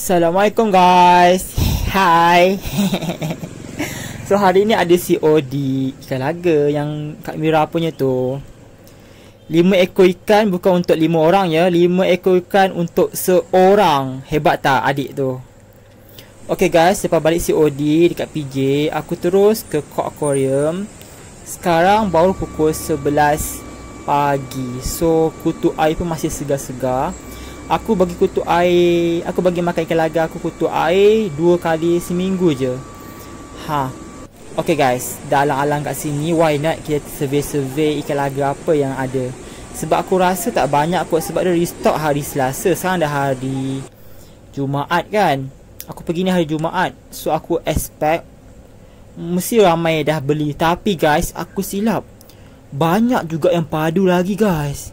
Assalamualaikum guys. Hai So hari ni ada COD Ikan laga yang Kak Mira punya tu. Lima ekor ikan bukan untuk lima orang ya. Lima ekor ikan untuk seorang. Hebat tak adik tu? Okay guys, lepas balik COD dekat PJ Aku terus ke Court Aquarium. Sekarang baru pukul 11 pagi. So kutu air pun masih segar-segar Aku bagi kutu air Aku bagi makan ikan laga aku kutu air Dua kali seminggu je. Ha. Okay guys. Dah alang-alang kat sini Why not kita survey-survey ikan laga apa yang ada? Sebab aku rasa tak banyak kot Sebab dia restock hari Selasa Sekarang dah hari Jumaat kan? Aku pergi ni hari Jumaat So aku expect Mesti ramai dah beli. Tapi guys Aku silap. Banyak juga yang padu lagi guys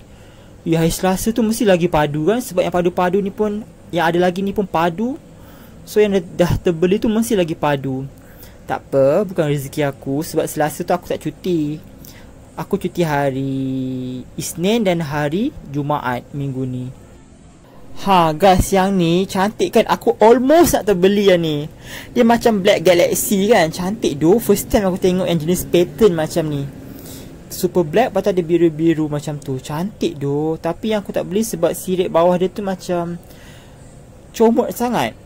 Ya hari Selasa tu mesti lagi padu kan? Sebab yang padu-padu ni pun Yang ada lagi ni pun padu. So yang dah terbeli tu mesti lagi padu. Tak apa Bukan rezeki aku. Sebab Selasa tu aku tak cuti. Aku cuti hari Isnin dan hari Jumaat minggu ni. Ha guys yang ni cantik kan? Aku almost nak terbeli yang ni. Dia macam Black Galaxy kan? Cantik tu First time aku tengok yang jenis pattern macam ni super black Lepas ada biru-biru macam tu. Cantik tu Tapi yang aku tak beli sebab sirik bawah dia tu macam Comot sangat.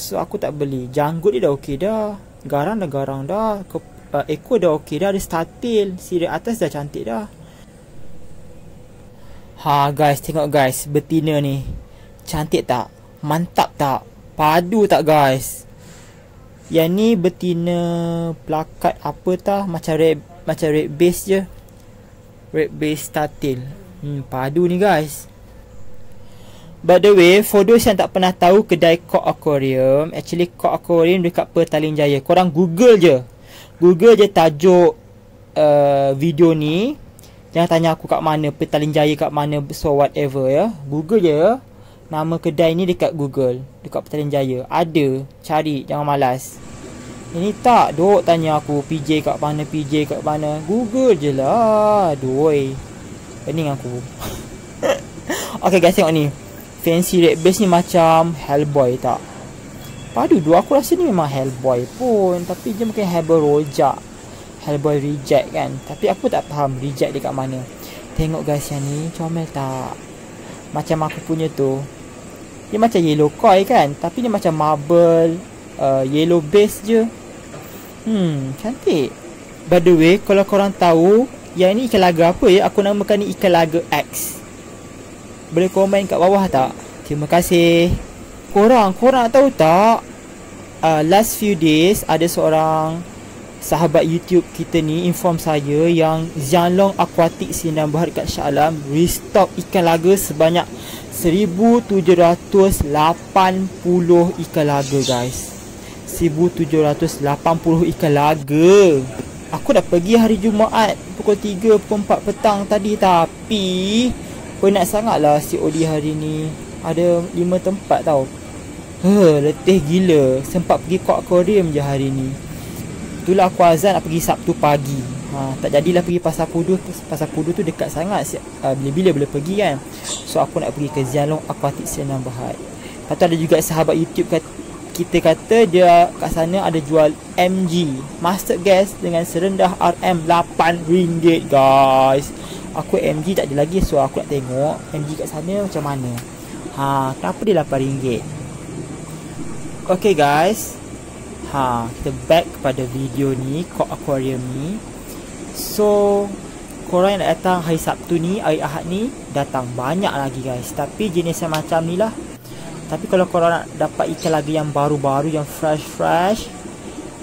So aku tak beli. Janggut dia dah okey dah. Garang dah garang dah. Ke, uh, Ekor dah okey dah. Ada startil Sirik atas dah cantik dah. Ha guys. Tengok guys. Betina ni. Cantik tak? Mantap tak? Padu tak guys? Yang ni betina plakat apa tah? Macam red macam red base je Red base startil Hmm padu ni guys. By the way For those yang tak pernah tahu Kedai Kok Aquarium Actually Kok Aquarium Dekat Petaling Jaya. Korang google je. Google je tajuk uh, Video ni. Jangan tanya aku kat mana Petaling Jaya kat mana So whatever ya. Google je. Nama kedai ni dekat Google Dekat Petaling Jaya. Ada. Cari Jangan malas ini tak duk. Tanya aku PJ kat mana PJ kat mana? Google je lah Aduh Pening aku. Okay guys tengok ni. Fancy red base ni macam Hellboy tak? Padu dua aku rasa ni memang Hellboy pun. Tapi dia mungkin Hellboy rojak. Hellboy reject kan? Tapi aku tak faham reject dia kat mana. Tengok guys yang ni Comel tak? Macam aku punya tu. Dia macam yellow koi kan? Tapi dia macam marble uh, Yellow base je Hmm, cantik. By the way, kalau korang tahu yang ini ikan laga apa ya, aku namakan ni ikan laga X. Boleh komen kat bawah tak? Terima kasih. Korang, korang tahu tak? Uh, last few days ada seorang sahabat YouTube kita ni inform saya yang Xianlong Aquatic Sinar Bahar kat Shah Alam restock ikan laga sebanyak 1780 ikan laga guys. 1780 ikan laga. Aku dah pergi hari Jumaat Pukul 3, pukul 4 petang tadi. Tapi Penat sangat lah COD hari ni. Ada 5 tempat tau. Huh, letih gila. Sempat pergi Kok Aquarium je hari ni. Itulah aku azan nak pergi Sabtu pagi. Ha, Tak jadilah pergi Pasar Pudu Pasar Pudu tu dekat sangat uh, Bila-bila boleh pergi kan. So aku nak pergi ke Zianlong Aquatic Senang Bahar Lepas tu ada juga sahabat YouTube kata kita kata dia kat sana ada jual MG Master Gas dengan serendah RM 8 ringgit guys. Aku MG tak ada lagi so aku nak tengok MG kat sana macam mana. Ha, kenapa dia 8 ringgit? Okay guys. Ha, kita back kepada video ni Kok Aquarium ni. So Korang yang datang hari Sabtu ni Hari Ahad ni Datang banyak lagi guys. Tapi jenis yang macam ni lah tapi kalau korang nak dapat ikan lagi yang baru-baru Yang fresh-fresh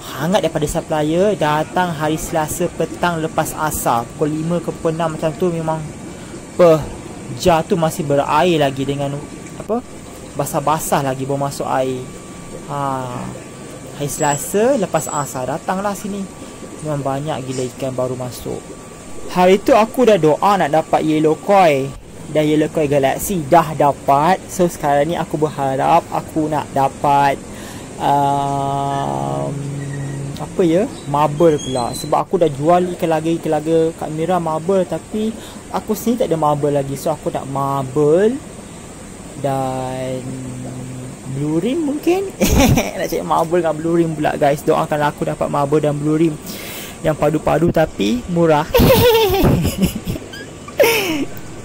Hangat daripada supplier Datang hari Selasa petang lepas asar. Pukul 5 ke pukul 6 macam tu memang Peh Jar tu masih berair lagi dengan Apa Basah-basah lagi baru masuk air. Ha. Hari Selasa lepas asar Datanglah sini. Memang banyak gila ikan baru masuk. Hari tu aku dah doa nak dapat yellow koi dan Yellow Koi Galaxy dah dapat. So sekarang ni aku berharap aku nak dapat um, apa ya marble pula. Sebab aku dah jual ikan laga ikan laga kat Mira marble tapi aku sini tak ada marble lagi. So aku nak marble dan Blue rim mungkin. Nak cari marble dengan blue rim pula guys. Doakan aku dapat marble dan blue rim Yang padu-padu tapi murah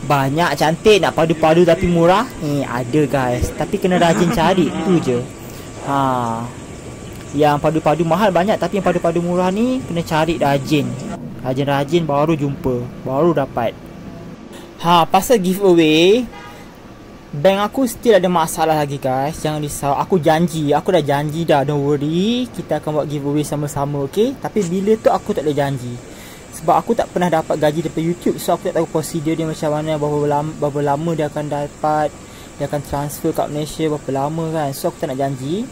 Banyak cantik nak padu-padu tapi murah. Ni ada guys. Tapi kena rajin cari. Tu je. Ha. Yang padu-padu mahal banyak Tapi yang padu-padu murah ni Kena cari rajin. Rajin-rajin baru jumpa. Baru dapat. Ha pasal giveaway Bank aku still ada masalah lagi guys. Jangan risau. Aku janji. Aku dah janji dah. Don't worry. Kita akan buat giveaway sama-sama okay Tapi bila tu aku tak ada janji Sebab aku tak pernah dapat gaji daripada YouTube. So aku tak tahu prosedur dia macam mana Berapa lama, berapa lama dia akan dapat Dia akan transfer kat Malaysia Berapa lama kan. So aku tak nak janji.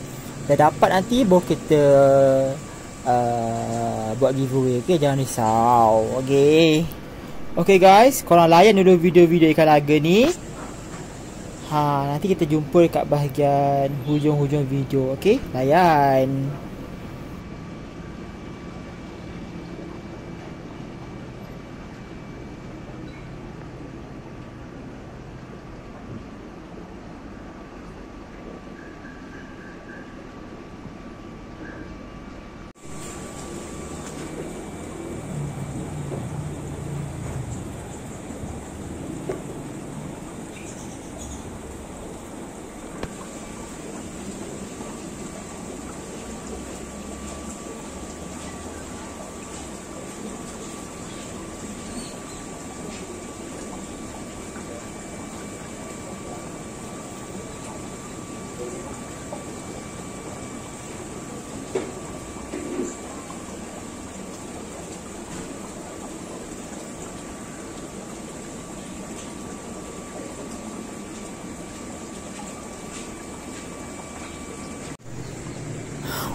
Dah dapat nanti Baru kita uh, Buat giveaway. Okay Jangan risau. Okay Okay guys. Korang layan dulu video-video ikan laga ni. Ha, nanti kita jumpa dekat bahagian hujung-hujung video, okey? Layan.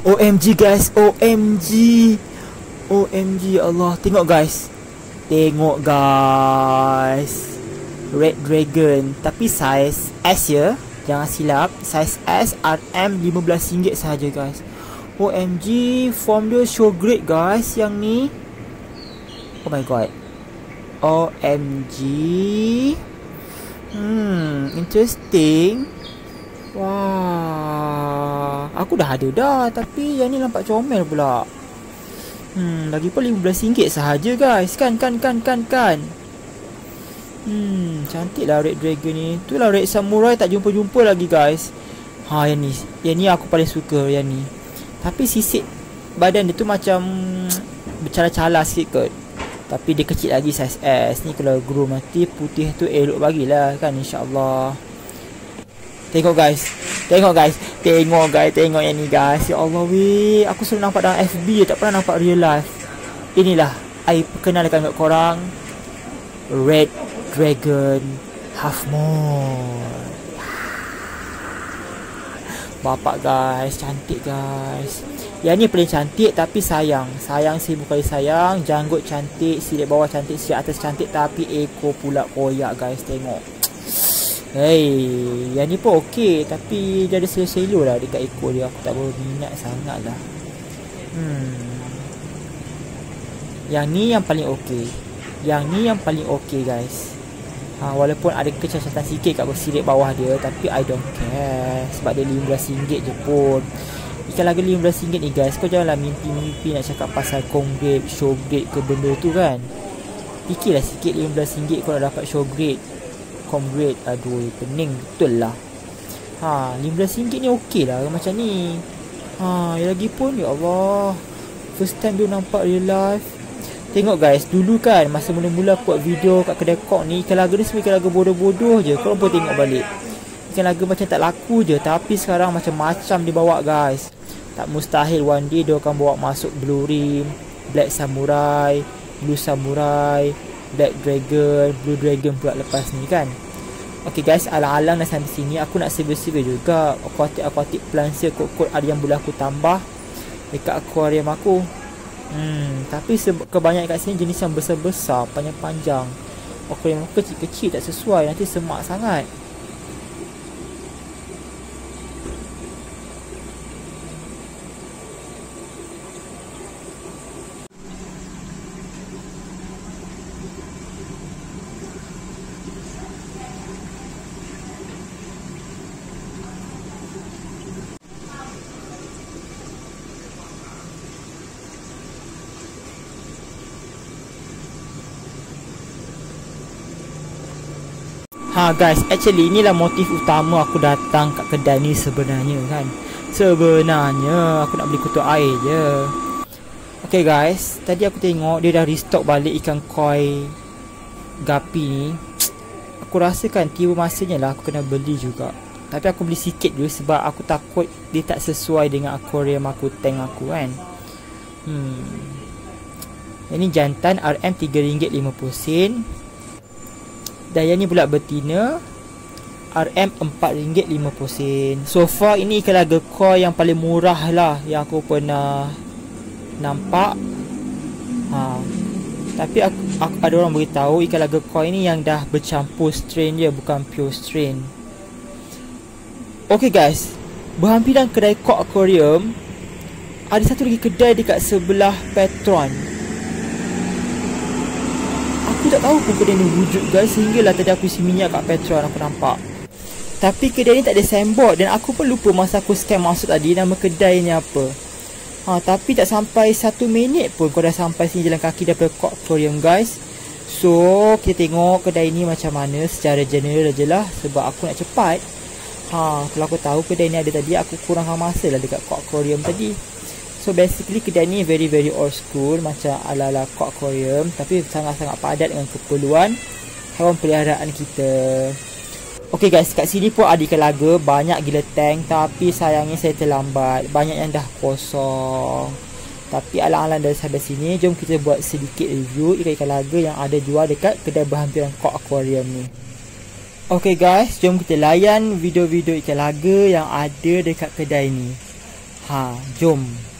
OMG guys. OMG OMG Allah. Tengok guys. Tengok guys. Red Dragon. Tapi size S ya. Jangan silap. Size S RM RM15 sahaja guys. OMG Form dia show great guys. Yang ni. Oh my god. OMG Hmm Interesting. Wah, aku dah ada dah tapi yang ni nampak comel pula. Hmm, lagi pun RM15 sahaja guys. Kan kan kan kan kan. Hmm, cantik lah Red Dragon ni. Itulah Red Samurai tak jumpa-jumpa lagi guys. Ha, yang ni. Yang ni aku paling suka yang ni. Tapi sisik badan dia tu macam bercala-cala sikit kot. Tapi dia kecil lagi saiz S. Ni kalau grow mati putih tu elok bagilah kan insya-Allah. Tengok guys. Tengok guys. Tengok guys. Tengok yang ni guys. Ya Allah weh. Aku selalu nampak dalam FB je Tak pernah nampak real life. Inilah. I perkenalkan kat korang. Red Dragon Half Moon Bapak guys. Cantik guys. Yang ni paling cantik Tapi sayang. Sayang seribu kali sayang. Janggut cantik Sidik bawah cantik Sidik atas cantik Tapi ekor pula koyak guys. Tengok Hei, yang ni pun okey tapi dia ada selo-selo lah dekat ekor dia. Aku tak berminat sangat lah. Hmm. Yang ni yang paling okey. Yang ni yang paling okey guys. Ha, walaupun ada kecacatan sikit kat sirik bawah dia tapi I don't care sebab dia RM15 je pun. Ikan laga RM15 ni guys. Kau janganlah mimpi-mimpi nak cakap pasal congrade, show grade ke benda tu kan. Fikirlah sikit RM15 kau nak dapat show grade com grade Aduh pening betul lah. Ha RM15 ni okey lah. Macam ni. Ha yang lagi pun ya Allah. First time dia nampak real life. Tengok guys dulu kan masa mula-mula buat video kat kedai kok ni Ikan laga ni semua ikan laga bodoh-bodoh je. Korang pun tengok balik. Ikan laga macam tak laku je. Tapi sekarang macam-macam dia bawa guys. Tak mustahil one day dia akan bawa masuk Blue Rim Black Samurai Blue Samurai Black Dragon, Blue Dragon pula lepas ni kan. Okay guys, alang-alang dah sampai sini. Aku nak sibuk-sibuk juga. Aquatic-aquatic plants dia kot-kot ada yang boleh aku tambah dekat aquarium aku. Hmm, tapi kebanyakan kat sini jenis yang besar-besar, panjang-panjang. Aquarium aku kecil-kecil tak sesuai. Nanti semak sangat. Ha guys, actually inilah motif utama aku datang kat kedai ni sebenarnya kan. Sebenarnya aku nak beli kutu air je. Okay guys, tadi aku tengok dia dah restock balik ikan koi gapi ni. Aku rasa kan tiba masanya lah aku kena beli juga. Tapi aku beli sikit dulu sebab aku takut dia tak sesuai dengan aquarium aku tank aku kan. Hmm. Ini jantan RM3.50 Dan yang ni pula betina RM4.50 So far ini ikan laga koi yang paling murah lah Yang aku pernah Nampak. Ha. Tapi aku, aku, ada orang beritahu Ikan laga koi ni yang dah bercampur strain dia Bukan pure strain. Okay guys. Berhampiran kedai Kok Aquarium Ada satu lagi kedai dekat sebelah Petron Aku tak tahu pun kedai ni wujud guys Sehinggalah tadi aku isi minyak kat Petron aku nampak. Tapi kedai ni tak ada signboard Dan aku pun lupa masa aku scan masuk tadi Nama kedai ni apa. Ha, Tapi tak sampai satu minit pun Kau dah sampai sini jalan kaki daripada Aquarium guys. So kita tengok kedai ni macam mana Secara general je lah Sebab aku nak cepat. Ha, kalau aku tahu kedai ni ada tadi aku kurangkan masa lah dekat Aquarium tadi. So basically kedai ni very very old school macam ala-ala Kok Aquarium tapi sangat-sangat padat dengan keperluan hewan peliharaan kita. Okay guys, kat sini pun ada ikan laga, banyak gila tank tapi sayangnya saya terlambat. Banyak yang dah kosong. Tapi alang-alang dari sampai sini, jom kita buat sedikit review ikan-ikan laga yang ada jual dekat kedai berhampiran Kok Aquarium ni. Okay guys, jom kita layan video-video ikan laga yang ada dekat kedai ni. Ha, jom.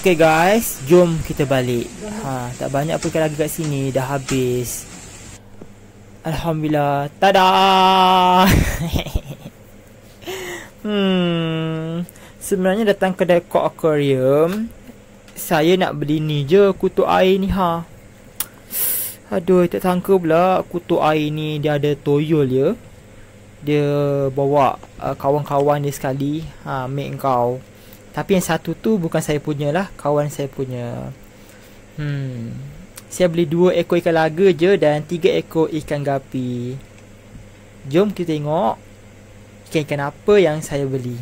Okay guys, jom kita balik. Ha, tak banyak apa lagi kat sini, dah habis. Alhamdulillah. Tada! hmm. Sebenarnya datang kedai Kok Aquarium, saya nak beli ni je kutu air ni ha. Aduh, tak sangka pula kutu air ni dia ada toyol ya. Dia bawa uh, kawan-kawan dia sekali, ha, make kau. Tapi yang satu tu bukan saya punya lah Kawan saya punya. Hmm. Saya beli dua ekor ikan laga je Dan tiga ekor ikan gapi. Jom kita tengok Ikan-ikan apa yang saya beli.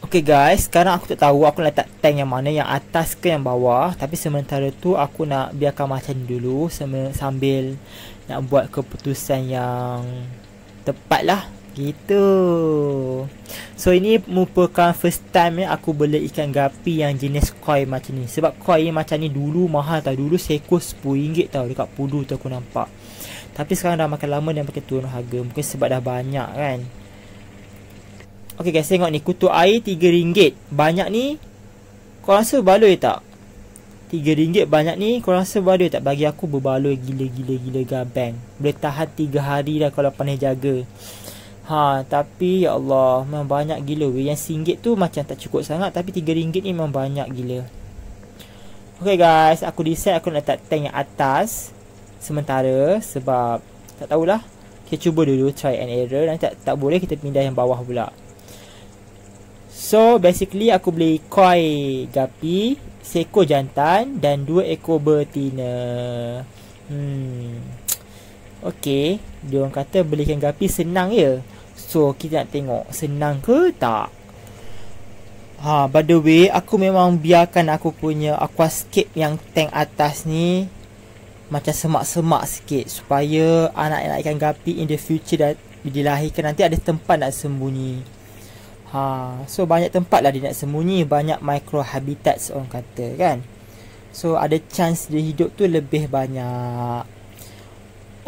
Okay guys, sekarang aku tak tahu aku letak tank yang mana Yang atas ke yang bawah. Tapi sementara tu aku nak biarkan macam ni dulu Sambil nak buat keputusan yang tepat lah Gitu. So ini merupakan first time ya aku beli ikan gapi yang jenis koi macam ni. Sebab koi macam ni dulu mahal tau. Dulu seekor RM10 tau dekat Pudu tu aku nampak. Tapi sekarang dah makan lama dan pakai turun harga. Mungkin sebab dah banyak kan. Okay guys tengok ni kutu air RM3. Banyak ni. Kau rasa baloi tak? RM3 banyak ni Kau rasa baloi tak? Bagi aku berbaloi gila-gila-gila gabang Boleh tahan 3 hari dah kalau pandai jaga Ha, tapi ya Allah, memang banyak gila. Yang RM1 tu macam tak cukup sangat tapi RM3 ni memang banyak gila. Okay guys, aku decide aku nak letak tank yang atas sementara sebab tak tahulah. Kita cuba dulu try and error dan tak tak boleh kita pindah yang bawah pula. So basically aku beli koi gapi, seekor jantan dan dua ekor betina. Hmm. Okay, dia orang kata belikan gapi senang ya. So kita nak tengok senang ke tak. Ha by the way aku memang biarkan aku punya aquascape yang tank atas ni Macam semak-semak sikit Supaya anak-anak ikan gapi in the future dah dilahirkan nanti ada tempat nak sembunyi. Ha so banyak tempat lah dia nak sembunyi. Banyak micro habitats orang kata kan? So ada chance dia hidup tu lebih banyak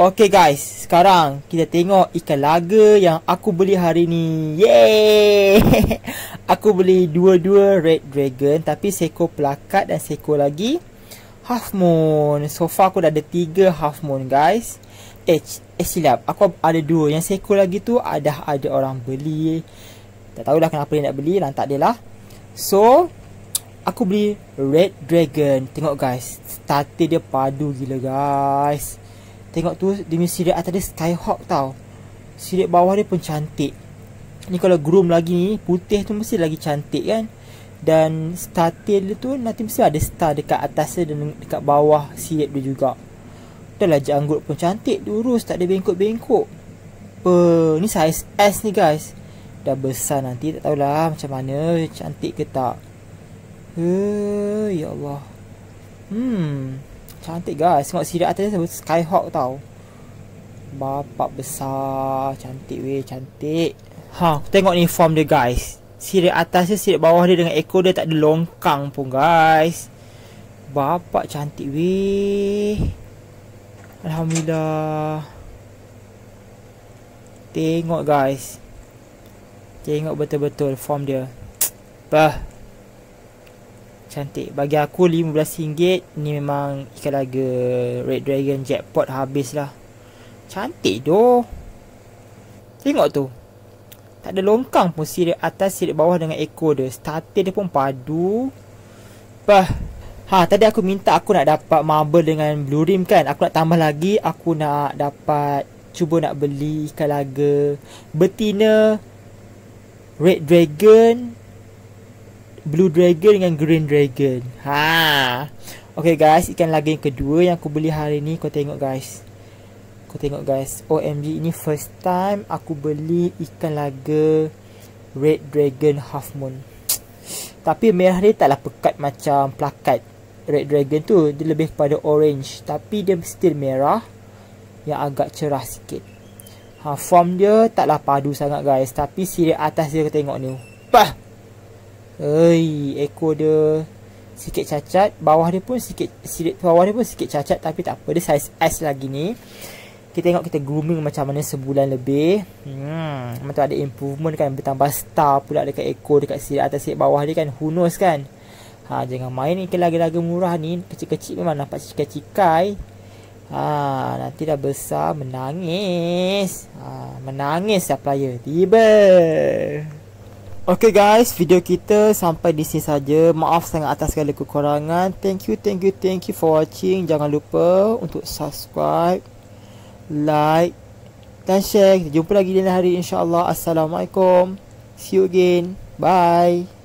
Okay guys, sekarang kita tengok ikan laga yang aku beli hari ni. Yeay! aku beli dua-dua red dragon tapi seko plakat dan seko lagi half moon. So far aku dah ada tiga half moon guys. Eh, eh silap, aku ada dua. Yang seko lagi tu ada ada orang beli. Tak tahulah kenapa dia nak beli, lantak dia lah. So, aku beli red dragon. Tengok guys, starter dia padu gila guys. Tengok tu dia punya sirik atas dia skyhawk tau. Sirik bawah dia pun cantik. Ni kalau groom lagi ni Putih tu mesti lagi cantik kan? Dan star tail dia tu Nanti mesti ada star dekat atas dia Dan dekat bawah sirik dia juga. Dah lah janggut pun cantik. Lurus tak ada bengkok-bengkok. Apa Ni size S ni guys. Dah besar nanti Tak tahulah macam mana Cantik ke tak. Uh, ya Allah. Hmm Cantik guys. Tengok sirat atas dia Skyhawk tau. Bapak besar. Cantik weh. Cantik. Ha Tengok ni form dia guys. Sirat atas dia Sirat bawah dia Dengan ekor dia Tak ada longkang pun guys. Bapak cantik weh. Alhamdulillah. Tengok guys. Tengok betul-betul form dia. Bah Cantik. Bagi aku RM15 Ni memang ikan laga Red Dragon Jackpot habis lah Cantik doh. Tengok tu. Tak ada longkang pun Sirik atas sirik bawah dengan ekor dia. Starter dia pun padu. Bah. Ha tadi aku minta aku nak dapat marble dengan blue rim kan. Aku nak tambah lagi Aku nak dapat Cuba nak beli ikan laga Betina Red Dragon Blue Dragon dengan Green Dragon. Ha. Okay guys, ikan lagi yang kedua yang aku beli hari ni. Kau tengok guys. Kau tengok guys. OMG, ini first time aku beli ikan laga Red Dragon Half Moon. Tapi merah dia taklah pekat macam plakat Red Dragon tu. Dia lebih kepada orange. Tapi dia still merah. Yang agak cerah sikit. Ha, form dia taklah padu sangat guys. Tapi sirik atas dia kau tengok ni. Pah! Hei, ekor dia sikit cacat, bawah dia pun sikit sikit bawah dia pun sikit cacat tapi tak apa, dia saiz S lagi ni. Kita tengok kita grooming macam mana sebulan lebih. Hmm, macam ada improvement kan bertambah star pula dekat ekor dekat sisi atas sisi bawah dia kan. Knows kan? Ha, jangan main ni laga-laga murah ni, kecil-kecil memang nampak cikai-cikai. Ha, nanti dah besar menangis. Ha, menangis supplier. Tiba. Okay guys, video kita sampai di sini saja. Maaf sangat atas segala kekurangan. Thank you, thank you, thank you for watching. Jangan lupa untuk subscribe, like dan share. Kita jumpa lagi di lain hari insya-Allah. Assalamualaikum. See you again. Bye.